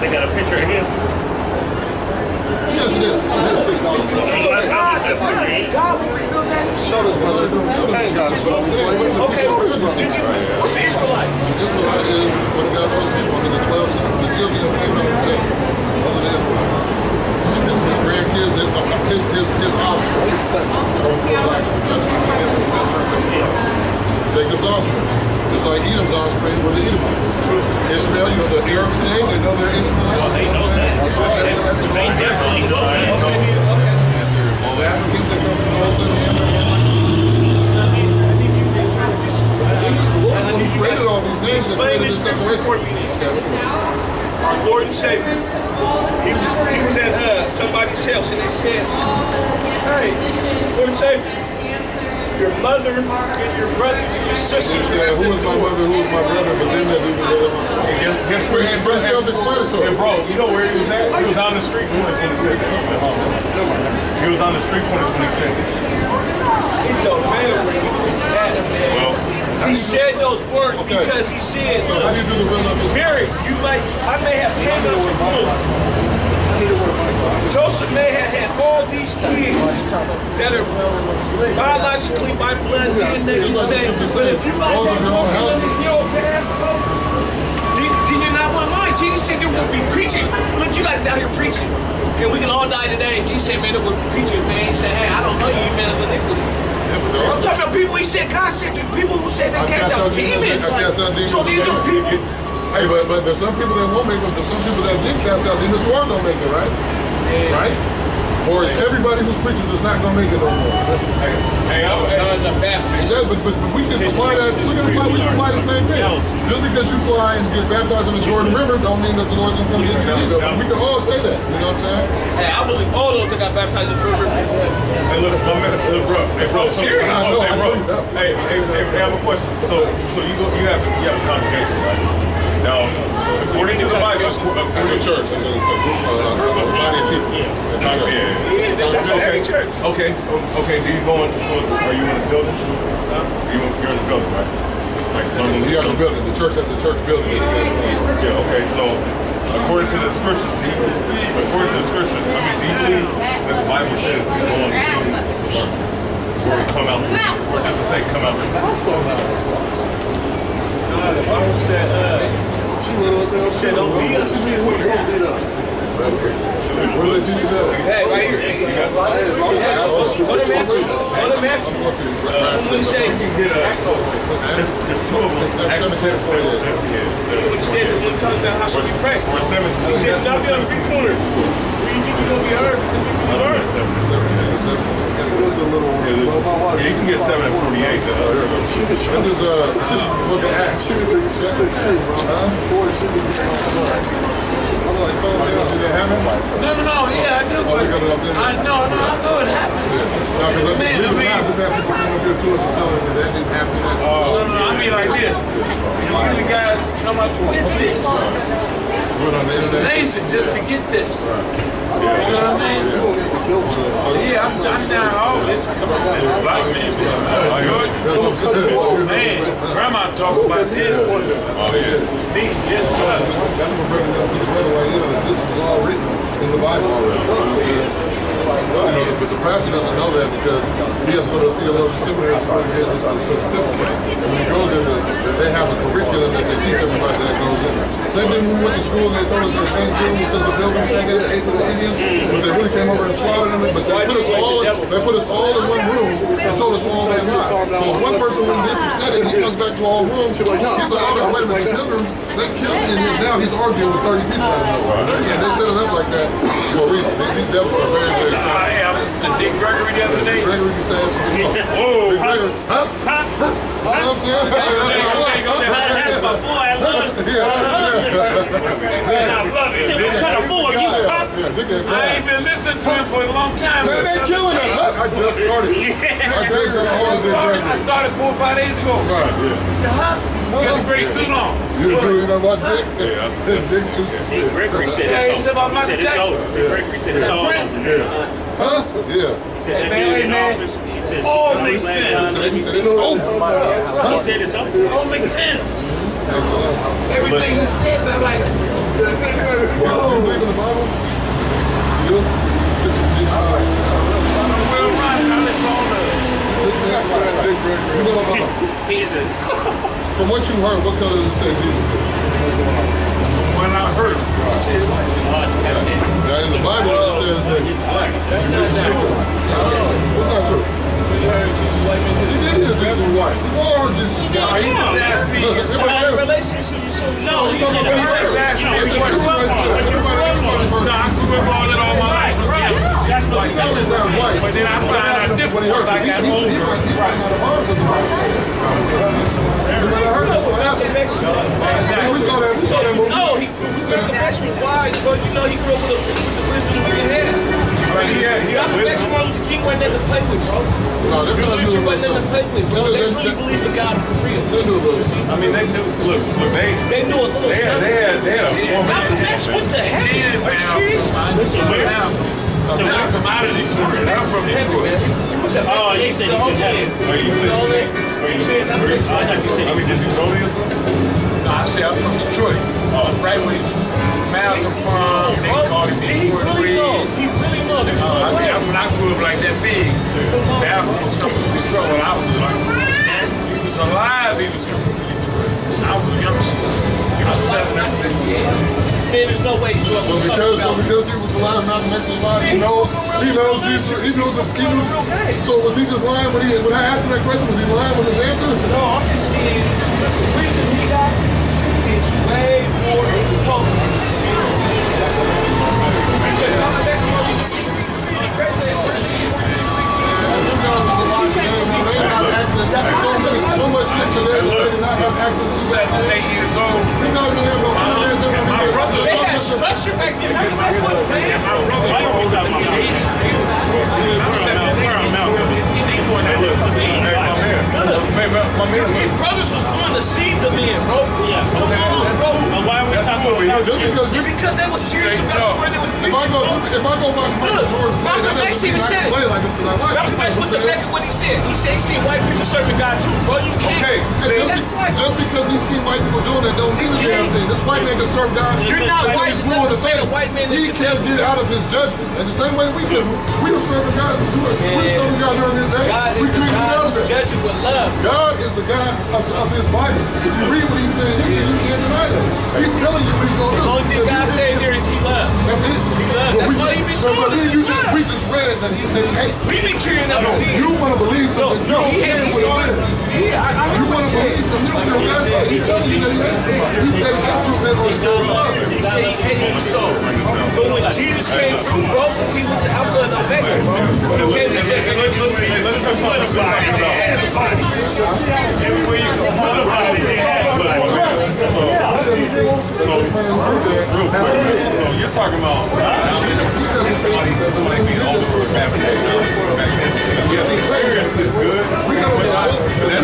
They got a picture of him. Yes, it is. God, God will reveal that. Us, brother. Hey, God. Okay, what's the Israelite? Israelite is one of God's chosen people under the 12 sons, the children of Abraham and Jacob. Those are the Israelites. And his grandkids, his, his, his, offspring. Jacob's offspring. Just like Edom's offspring were the Edomites. True. Ishmael, you know the Arabs say they know they're Ishmaelites. Oh, they know that. That's right. They, they definitely know that. All the Africans that come from the whole city. Who created all these nations that Explain created this scripture for separation? me. Okay, what's going Our Lord and Savior. He was he was at uh, somebody's house and they said, Hey, Lord and Savior, your mother and your brothers and your sisters He are said, who the is my door. mother, who is my brother, but then that even goes on. Guess, guess where his brother self-explanatory. And bro, you know where he was at? He was on the street corner 26. He was on the street corner 26. It don't matter where he was at, man. Well, He said those words Okay. because he said, So how do look, you do the of this? Mary, you might, I may have came out your womb. Joseph may have had all these kids that are biologically by blood DNA the same. But if you like that walking on this narrow path, then, then you're not one of mine. Jesus said there will be preachers. Look, you guys out here preaching. And we can all die today. And Jesus said, man, there will be preachers, man. He said, hey, I don't know you, you man of iniquity. I'm talking about people he said, God said there's people who say they cast out demons. Like, cast out demons so these are people. Hey, but, but there's some people that won't make it. There's some people that did cast out demons who are gonna make it, right? Right? Or is everybody who's preaching is not gonna make it no more? Hey, hey, I'm, John the Baptist. Yeah, but, but, but we can apply that. We can apply, we can apply the same thing. Just because you fly and get baptized in the Jordan River, don't mean that the Lord's gonna come get you either. We can all say that. You know what I'm saying? Hey, I believe all those that got baptized in the Jordan River. Hey, look, my man, look, bro. Hey, bro. So, serious. so, I know, hey, bro. believe. Hey, hey, hey, I have a question. So, so you go, you have, you have a congregation, right? Now, according to the Bible, It's a church. It's a, group, uh, a body of people. Yeah, that's okay. church. Okay, so, okay, do you go in, so are you in the building? You, you're in the building, right? Like, You have a building. The church has the church building. Yeah, okay, so according to the scriptures, do you, according to the scriptures, I mean, do you believe that the Bible says to go on the to come out, or have to say come out? The Bible said, uh, Little as hell. said, don't beat. What you what you gonna beat up? You? Hey, right here. What you Go to Matthew. Go to Matthew. I'm What you say? You there's, two of them, Acts 7, 7, 7, yeah. When he said, when he talking about how should we pray? Or 7, He said, not be on. Where you think you're going to be heard? You're going to be heard. It was a little. Yeah, Well, my wife- you can get 7 at 48 though. She was This is uh, this is the book of Acts. She was like six six two, bro. Boy, she was. I'm like, oh, man, did it happen? No, no, no, yeah, I do, Oh, no, no, I know it happened. No, No, no, no, I mean like this. You the guys come up with this. Amazing just to get this. You know what I mean? Oh, yeah, I'm, I'm down all this. Come on, man, black man, man. Oh, man, grandma talk about this. Oh, yeah. Me, yes, sir. That's what bringing them to the brother right here. This was all written in the Bible already. But the pastor doesn't know that because he has to a theologian seminary to get his his certificate. And when he goes in, the- they have a curriculum that they teach everybody that goes in. Same thing when we went to school, and they told us that Thanksgiving was the building second, ate to the Indians, but they really came over and slaughtered them. But they put us all, they put us all in one room and told us all they lied. So if one person and did some study, he comes back to our room. He's like, oh, wait a minute, the pilgrims, they killed me, and he's now he's arguing with 30 people of nowhere. They set it up like that for a reason. These devils are very, very I am the Dick Gregory the other day. Gregory can say some stuff. Whoa, Big Gregory, huh? Huh? You I'm saying? That's my boy. I love it. Yeah, I love it. What kind of you, huh? yeah, look at I ain't been listening to him for a long time. Man, they killing us. I, I just started. I just got all I this started, I Gregory. started four or five days ago. Right, yeah. Huh? Got the break too long. You know, you know watch Dick? Dick shoots his head. Gregory said Yeah, he it's said about over. He said Michael it's Jackson. over. Gregory said it's over. Yeah. Huh? Yeah. He said that man, hey, in man. office. He said All makes sense. I'm- He said it's over. He said it's over. It all makes sense. Everything he says, I'm like, You whoa. believe in the Bible? You? Well, right, now let's go on to You know, He said, from what you heard, what color does it say Jesus? when I heard. Now in the Bible it says that he's black. That's not true. What's not true? Oh, he did hear Jesus was white. You all heard Jesus was white. he just asked me. Look, if- So everybody our else- relationship no, he said talking about verse. Exactly. What what you you No, I grew up all that all my life. Right. That's what He knows he's not. But then I found out different once I got he- he older. might- he might not have heard this about it. You might have heard this one Malcolm after. X was Yeah, we saw that. We So you movie. know he Malcolm X was wise, but you know he grew up with, a, with the wisdom of your head. Right, yeah, he got Malcolm X wisdom. Martin Luther King wasn't nothing to play with, bro. No, that's not Luther new. wasn't nothing to play with, bro. They really believed in God for real. I mean, they do, look, look, they, They knew a little they had, something. they had, they had a form Malcolm X went to heaven. Then, Are you serious? Now, now come out of Detroit. I'm from Detroit. Oh, you said he said that. Are you saying, are you saying, I thought you said I mean, did you go to? No, I say I'm from Detroit. Right with Malcolm from, they called him Detroit really He really know. There's Uh, I mean, way. when I grew up like that big, Malcolm was coming to Detroit when I was like, he was alive, he was coming to Detroit. I was a youngster. He was seven, I was yeah. Man, there's no way you grew up with because, because he was alive, Malcolm X was alive, he knows, he knows Jesus, he knows the, he knew, so was he just lying when he, when I asked him that question, was he lying with his answer? No, I'm just saying the reason he got is way more total. That's have access, so many, so much shit today, that they did not have access to. Seven, eight years old. You guys didn't have no internet, they My brother- They had structure back then. My don't to my man. My, man. Brothers was going to see the men, bro. Yeah. Come on, bro. But why are we That's talking what we- about Just because, they were serious about where they were If I go, if I go watch Michael Jordan play, that Malcolm X even said it. play like him Malcolm X back at what he said. He said he seen white people serving God too, bro. You can't. Okay, Just, just because he see white people doing it, don't mean a damn thing. This white man can serve God. You're not he's enough to the say the white man is He can't get out of his judgment. And the same way we can, we are serving God. We're serving God during this day. God we is can't out God of it. judging with love. God is the God of, of this Bible. If you read what he's saying, you can't deny that. He's telling you The only thing God saying there is He loves. That's it. He. But That's why he been showing us then his you just, read it that he said he hates. We been carrying up sin. You want to believe something. no, you he care what he Yeah, I, You want to believe something. You don't he said. He's telling you that he hates somebody. He said he hates said, oh, he said love. He said he hated Esau. But when Jesus came through, bro, he was the Alpha and Omega, bro. He came Let's, let's, hey, let's touch on this. Everywhere you go. So, real quick, so you're talking about somebody, being over for having that back then. Yeah, the experience is good, but not, but that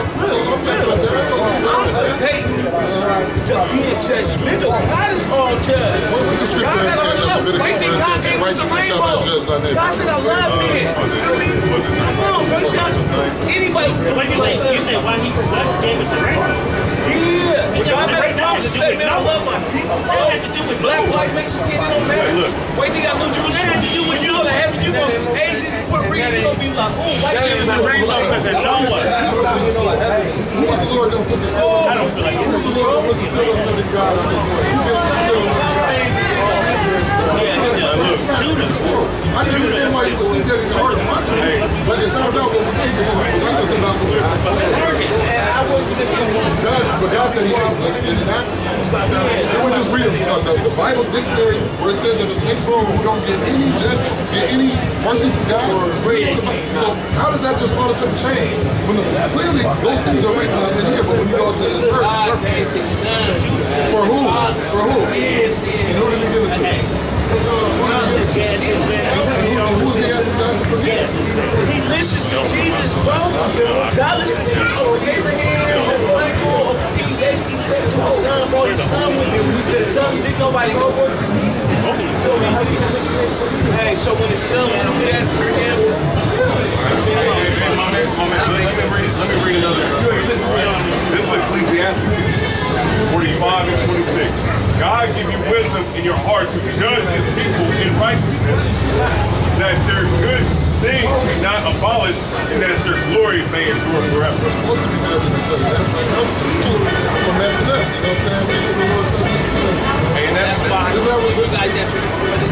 I'm, the being judgmental. God is all judge. God got love. God gave us the rainbow? Said, I love. You? Come on, bro. You said, why he, gave us the rainbow? Yeah. To say, man, I love my people, bro. Black, white, Mexican, it don't matter. Wait, they got New Jerusalem. When you go to heaven, you gonna see Asians, Puerto Rican, you gonna be like, oh, white man is The the rainbow rainbow. because of Noah. Who is the Lord that oh, put the seal? I don't feel like Who I can understand why you that in but it's not about what we think. It's about it's about what we God, but God said he was like, and that, let me just read the, the Bible dictionary where it says that it's next room, you don't get any judgment, get any mercy from God. So how does that just of a sudden change? When the, clearly those things are written in here, but when you go to his son. for who? For who? Who did he give it to? He listens to Jesus, bro. God listens to. Abraham, Michael, King David, he listened to his son, son son nobody? Hey, so when his son Let me read, another. This is Ecclesiasticus 45 and 26. God give you wisdom in your heart to judge his people in righteousness, that their good things be not abolished, and that their glory may endure forever. supposed to be judging each other. That's what helps us too. For messing up. You know what I'm saying? That's what the Lord said he was doing. And that's, that's why Is you got that shit for the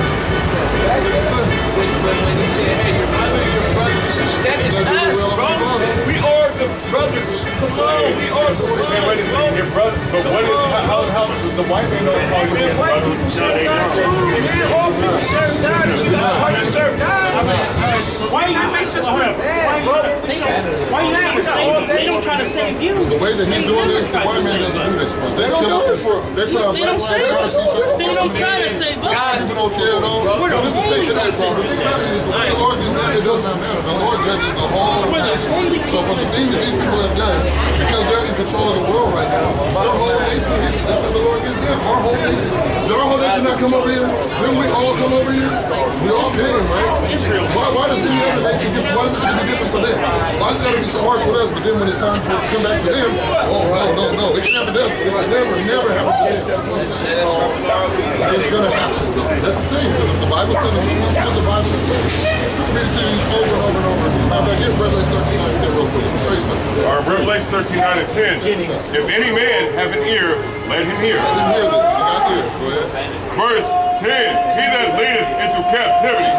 when, when, when he said, hey, your mother, that is us, bro. We are the brothers. Come on, we are the Hey, wait a ones, bro. your brother, but what is, how, how, does the white man don't call you Man, his white brother? people serve God too. Man, all people serve God. You got the heart to serve God, why you makes us look bad, bro? We say Why you that, not it's all save? They don't try to save you. The way that he's doing this, the white man doesn't do this for us. They, don't kill do us. it for 'em. They put our They black don't lives save matter. They don't try to save us. People don't care at all. We're the only taking that ones from. The thing about it is, when the Lord did that, it does not matter. The Judges the whole. So for the things that these people have done, control of the world right now, their whole nation gets it. That's what the Lord gives them. Our whole nation. Did our whole nation not come over here? Then we all come over here? We all came, right? Why, why does any other nation get, why does it get different for them? Why does it gotta be so hard for us, but then when it's time for it to come back to them, oh, no, no, no. It can to them. It never, never happen to them. It's gonna happen. That's the thing. The Bible says that you must the Bible says. It over and over and over. Now, get Revelation 13 and 10 real quick, let me show you something. All right, Revelation 13, 9 and 10. If any man have an ear, let him hear. I didn't hear this. You got ears. Go ahead. Verse 10, he that leadeth into captivity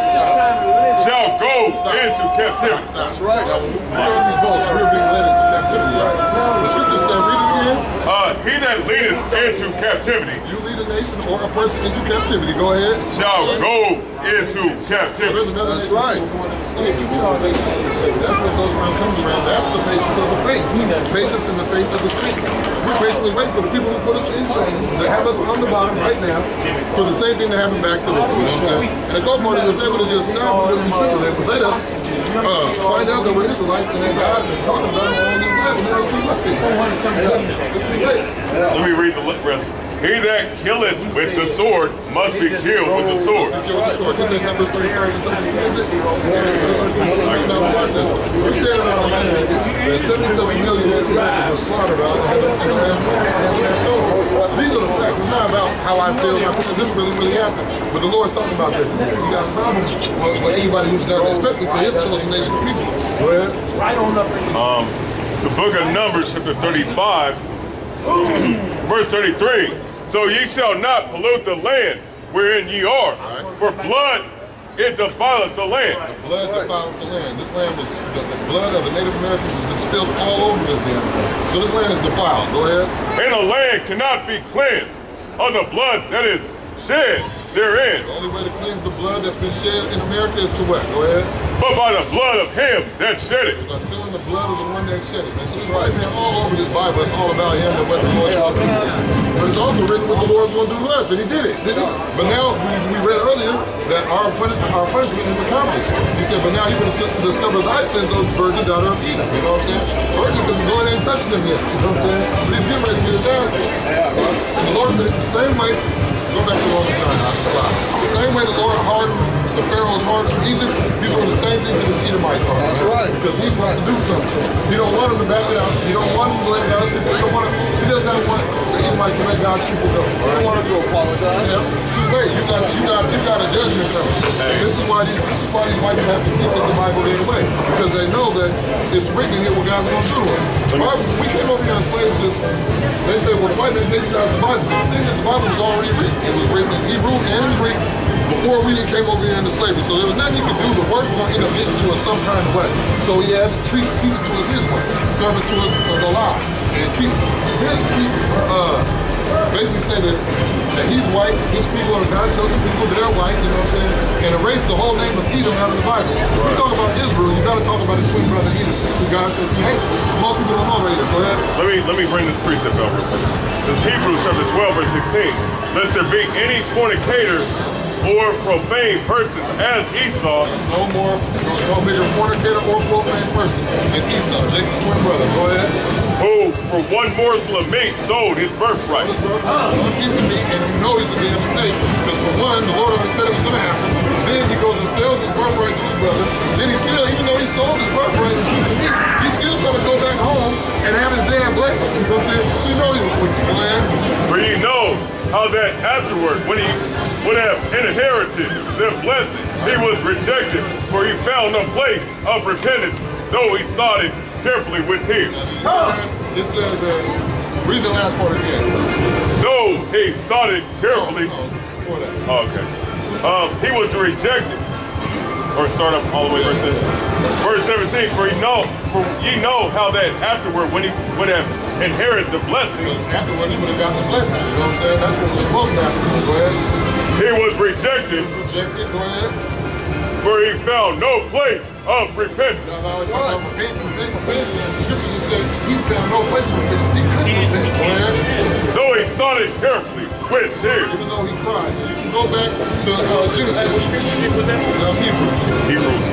shall go into captivity. That's right. We put on these boats, we're being led into captivity, right? The scripture said, read it again. Uh, he that leadeth into captivity You lead a nation or a person into captivity. Go ahead. shall go into captivity. That's right. That's what goes around, comes around. That's the basis of the faith. Basis in the faith of the saints. We're basically waiting for the people who put us in chains, that have us on the bottom right now, for the same thing to happen back to them. You know what I'm saying? And the goal part if they would have just stopped, we wouldn't be tripping. Would let us uh, find out that we're Israelites and that God is talking about it that's too. Let me read the rest. He that killeth with the sword must be killed with the sword. Kill the sword. Isn't that Numbers 35 and 32? Is it? Now, watch this. We're standing on a land that 77 million were slaughtered on. It's not about how I feel. This really, really happened. But the Lord's talking about this. You got a problem with, anybody who's done especially to his chosen nation of people. Go ahead. Um, the book of Numbers, chapter 35, verse 33. So ye shall not pollute the land wherein ye are, for blood it defileth the land. The Blood defiled the land. This land was, the, the blood of the Native Americans has been spilled all over this damn land. So this land is defiled. Go ahead. And the land cannot be cleansed of the blood that is shed therein, The only way to cleanse the blood that's been shed in America is to what? Go ahead. but by the blood of him that shed it. By spilling the blood of the one that shed it. That's just right, man. All over this Bible, it's all about him and what the Lord shall do. But it's also written what the Lord's going to do to us, and he did it. Did he? But now, we, we read earlier that our punishment, our punishment is accomplished. He said, but now going to discover thy sins, O virgin daughter of Edom. You know what I'm saying? Virgin, because the Lord ain't touching them yet. You know what I'm saying? But he's getting ready to get it done. And the Lord said, the same way, go back to Romans 9, I'll just lie. The same way the Lord hardened the Pharaoh's heart of Egypt, he's doing the same thing to this Edomite's heart. That's right. Because he wants to do something. He don't want him to back it out. He don't want him to let God's people. He don't want him, he does not want the Edomite to let God's people go. He don't want him to apologize. Yeah, it's too late. You got you got you got a judgment coming. And this is why these this is why these white people have to teach us the Bible the other way. Because they know that it's written here what God's gonna do to them. The we came over here on slaves ships. They say, well, the white man gave you guys the Bible. The thing is, the Bible was already written. It was written in Hebrew and Greek. Before we even came over here into slavery. So there was nothing you could do. The works going to end up getting to us some kind of way. So he had to treat, treat it to us his way, serve it to us the law, and keep, keep uh, basically say that, that he's white, his people are God's chosen people, they're white, you know what I'm saying? And erase the whole name of Edom out of the Bible. When you talk about Israel, you gotta talk about his twin brother Edom, who God says he hates. Most people don't know Edom. Go ahead. Let me let me bring this precept over. This is Hebrews chapter 12, verse 16. Lest there be any fornicator or profane person as Esau, No more, no, no bigger fornicator or profane person than Esau, Jacob's twin brother. Go ahead. who for one morsel of meat sold his birthright. This brother, one piece of meat, and you know he's a damn snake. Because for one, the Lord already said it was gonna happen. Then he goes and sells his birthright to his brother. Then he still, even though he sold his birthright took the meat, he's still trying to go back home and have his damn blessing. You know what I'm saying? So you know he was wicked. Ahead. For ye know how that afterward, when he would have inherited the blessing, he was rejected, for he found no place of repentance, though he sought it carefully with tears. It says, uh, read the last part again. Though he sought it carefully. Oh, okay. Um, he was rejected. Or start up all the way verse 17. Verse 17, for ye know, for ye know how that afterward when he would have inherited the blessing, afterward, he would have gotten the blessing. You know what I'm saying? That's what was supposed to happen. Go ahead. He was rejected, Rejected. Go ahead. for he found no place of repentance. Now, now, it's talking repent, repent, repent. Scripture just said he found no place for repentance. He couldn't repent. Go ahead. Though he sought it carefully with tears. Even though he cried. You can go back to uh, Genesis. What scripture was that? That's Hebrew. Hebrews